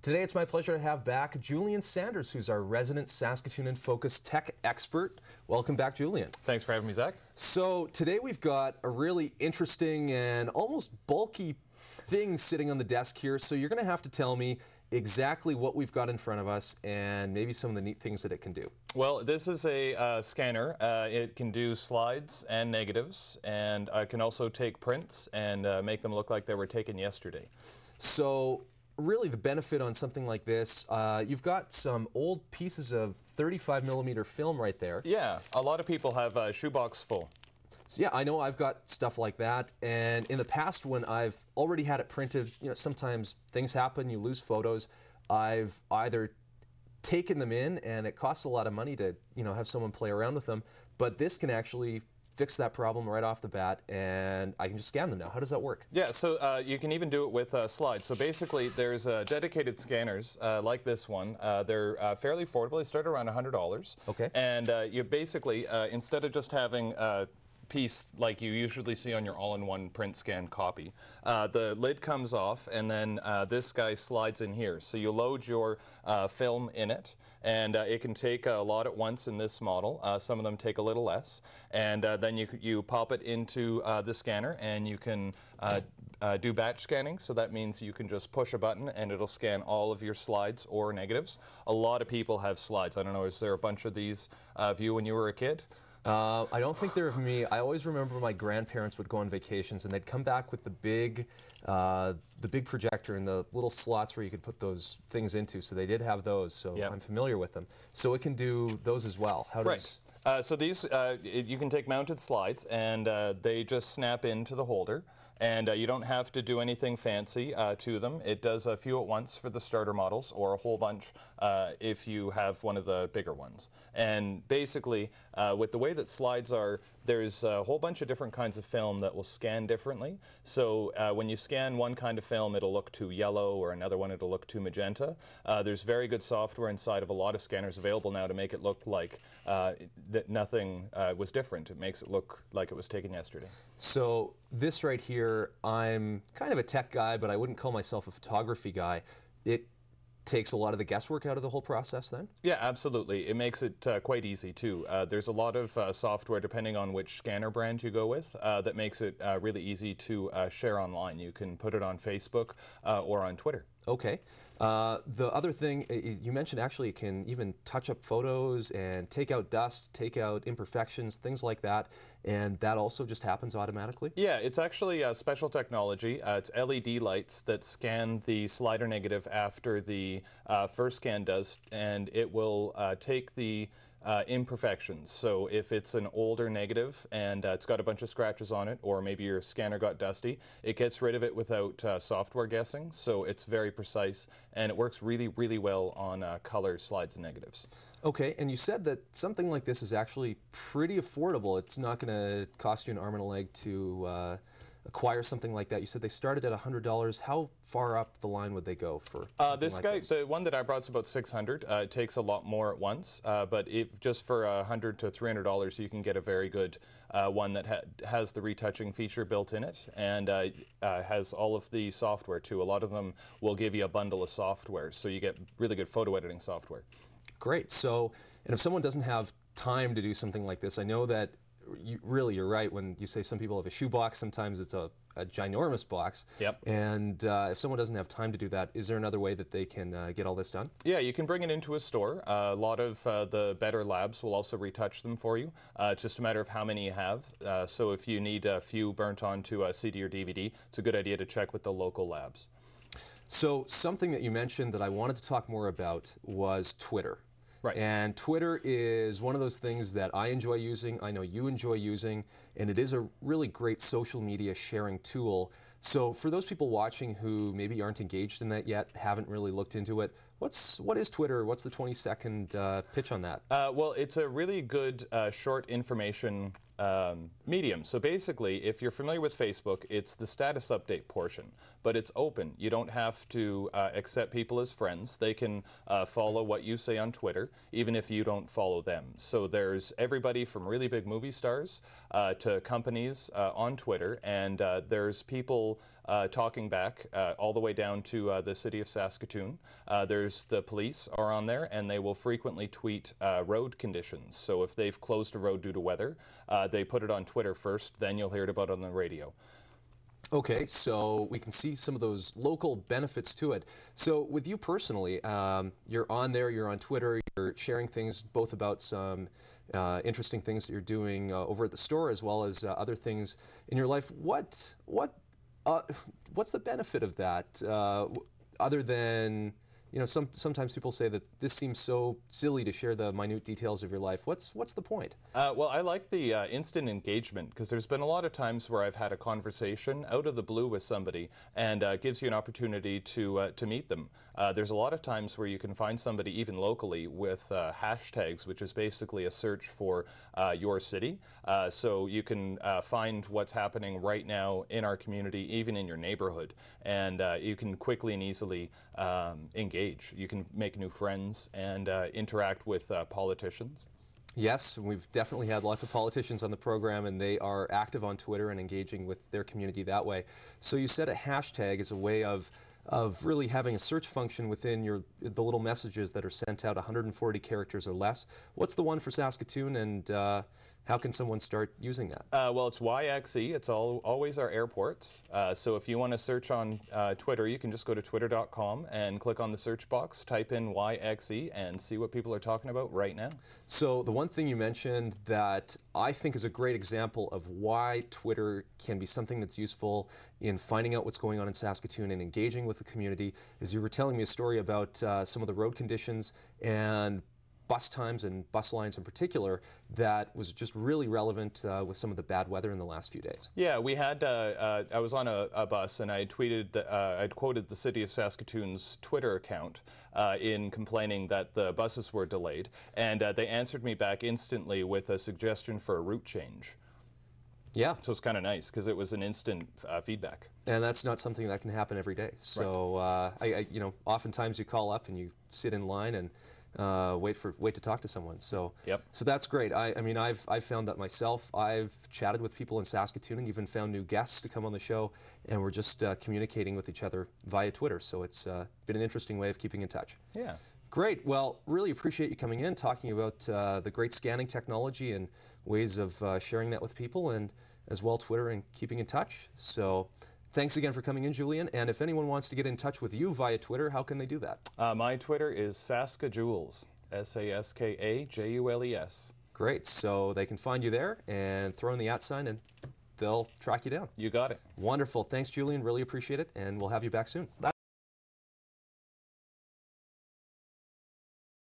Today it's my pleasure to have back Julian Sanders, who's our resident Saskatoon and Focus tech expert. Welcome back, Julian. Thanks for having me, Zach. So today we've got a really interesting and almost bulky thing sitting on the desk here. So you're going to have to tell me exactly what we've got in front of us and maybe some of the neat things that it can do. Well, this is a uh, scanner. Uh, it can do slides and negatives, and uh, can also take prints and uh, make them look like they were taken yesterday. So really the benefit on something like this, uh, you've got some old pieces of 35 millimeter film right there. Yeah, a lot of people have a shoebox full. So yeah, I know I've got stuff like that, and in the past when I've already had it printed, you know, sometimes things happen, you lose photos. I've either taken them in, and it costs a lot of money to, you know, have someone play around with them, but this can actually fix that problem right off the bat, and I can just scan them now. How does that work? Yeah, so uh, you can even do it with uh, slides. So basically, there's uh, dedicated scanners uh, like this one. Uh, they're uh, fairly affordable. They start around $100. Okay. And you basically, instead of just having piece like you usually see on your all-in-one print scan copy. Uh, the lid comes off and then uh, this guy slides in here. So you load your uh, film in it and uh, it can take a lot at once in this model. Uh, some of them take a little less. And uh, then you, you pop it into the scanner and you can do batch scanning. So that means you can just push a button and it'll scan all of your slides or negatives. A lot of people have slides. I don't know, is there a bunch of these of you when you were a kid? Uh, I don't think they're of me. I always remember my grandparents would go on vacations and they'd come back with the big, uh, the big projector and the little slots where you could put those things into. So they did have those. So yep. I'm familiar with them. So it can do those as well. How right. Uh, so these, uh, it, you can take mounted slides and uh, they just snap into the holder and uh, you don't have to do anything fancy uh, to them. It does a few at once for the starter models or a whole bunch uh, if you have one of the bigger ones. And basically, uh, with the way that slides are, there's a whole bunch of different kinds of film that will scan differently. So uh, when you scan one kind of film, it'll look too yellow, or another one, it'll look too magenta. Uh, there's very good software inside of a lot of scanners available now to make it look like that nothing was different. It makes it look like it was taken yesterday. So this right here, I'm kind of a tech guy, but I wouldn't call myself a photography guy. It takes a lot of the guesswork out of the whole process then? Yeah, absolutely. It makes it uh, quite easy too. Uh, there's a lot of uh, software, depending on which scanner brand you go with, uh, that makes it uh, really easy to uh, share online. You can put it on Facebook or on Twitter. Okay. Uh, the other thing you mentioned actually it can even touch up photos and take out dust, take out imperfections, things like that, and that also just happens automatically? Yeah, it's actually a special technology. Uh, it's LED lights that scan the slider negative after the uh, first scan does, and it will uh, take the uh, imperfections. So if it's an older negative and uh, it's got a bunch of scratches on it, or maybe your scanner got dusty, it gets rid of it without uh, software guessing. So it's very precise and it works really, really well on uh, color slides and negatives. Okay, and you said that something like this is actually pretty affordable. It's not going to cost you an arm and a leg to uh, acquire something like that? You said they started at $100. How far up the line would they go for uh, This like guy, this? the one that I brought is about 600 uh, It takes a lot more at once, uh, but if just for 100 to $300, you can get a very good uh, one that ha has the retouching feature built in it and uh, uh, has all of the software too. A lot of them will give you a bundle of software, so you get really good photo editing software. Great. So, and if someone doesn't have time to do something like this, I know that you, really, you're right when you say some people have a shoebox. Sometimes it's a, a ginormous box. Yep. And uh, if someone doesn't have time to do that, is there another way that they can uh, get all this done? Yeah, you can bring it into a store. Uh, a lot of uh, the better labs will also retouch them for you. Uh, it's just a matter of how many you have. Uh, so if you need a few burnt onto a CD or DVD, it's a good idea to check with the local labs. So something that you mentioned that I wanted to talk more about was Twitter. Right. And Twitter is one of those things that I enjoy using, I know you enjoy using, and it is a really great social media sharing tool. So for those people watching who maybe aren't engaged in that yet, haven't really looked into it, what's what is Twitter? What's the 20 second uh, pitch on that? Uh, well, it's a really good uh, short information um, medium. So basically, if you're familiar with Facebook, it's the status update portion, but it's open. You don't have to uh, accept people as friends. They can uh, follow what you say on Twitter, even if you don't follow them. So there's everybody from really big movie stars uh, to companies uh, on Twitter, and uh, there's people uh, talking back all the way down to the city of Saskatoon. There's the police are on there, and they will frequently tweet road conditions. So if they've closed a road due to weather, they put it on Twitter first, then you'll hear it about it on the radio. Okay, so we can see some of those local benefits to it. So, with you personally, um, you're on there, you're on Twitter, you're sharing things both about some uh, interesting things that you're doing uh, over at the store as well as uh, other things in your life. What what uh, what's the benefit of that, uh, other than you know? Some sometimes people say that this seems so silly to share the minute details of your life. What's what's the point? Uh, well, I like the uh, instant engagement because there's been a lot of times where I've had a conversation out of the blue with somebody and uh, gives you an opportunity to uh, to meet them. Uh, there's a lot of times where you can find somebody even locally with uh, hashtags, which is basically a search for your city. So you can find what's happening right now in our community, even in your neighborhood, and you can quickly and easily um, engage. You can make new friends and uh, interact with uh, politicians. Yes, we've definitely had lots of politicians on the program, and they are active on Twitter and engaging with their community that way. So you said a hashtag is a way of of really having a search function within your the little messages that are sent out 140 characters or less. What's the one for Saskatoon, and uh, how can someone start using that? Uh, well, it's YXE. It's all, always our airports. Uh, so if you want to search on uh, Twitter, you can just go to twitter.com and click on the search box, type in YXE, and see what people are talking about right now. So the one thing you mentioned that I think is a great example of why Twitter can be something that's useful in finding out what's going on in Saskatoon and engaging with the community is you were telling me a story about uh, some of the road conditions and bus times and bus lines in particular that was just really relevant uh, with some of the bad weather in the last few days. Yeah, we had. Uh, uh, I was on a, a bus and I tweeted. The, uh, I'd quoted the city of Saskatoon's Twitter account uh, in complaining that the buses were delayed, and uh, they answered me back instantly with a suggestion for a route change. Yeah, So it's kind of nice because it was an instant uh, feedback. and that's not something that can happen every day. So uh, I, I, you know, oftentimes you call up and you sit in line and uh, wait for wait to talk to someone. So Yep. so that's great. I, I mean, I've I've found that myself. I've chatted with people in Saskatoon and even found new guests to come on the show, and we're just uh, communicating with each other via Twitter. So it's uh, been an interesting way of keeping in touch. Yeah. Great. Well, really appreciate you coming in, talking about uh, the great scanning technology and ways of uh, sharing that with people, and as well Twitter and keeping in touch. So, thanks again for coming in, Julian. And if anyone wants to get in touch with you via Twitter, how can they do that? Uh, my Twitter is Saska Jules. S A S K A J U L E S. Great. So they can find you there and throw in the at sign, and they'll track you down. You got it. Wonderful. Thanks, Julian. Really appreciate it, and we'll have you back soon.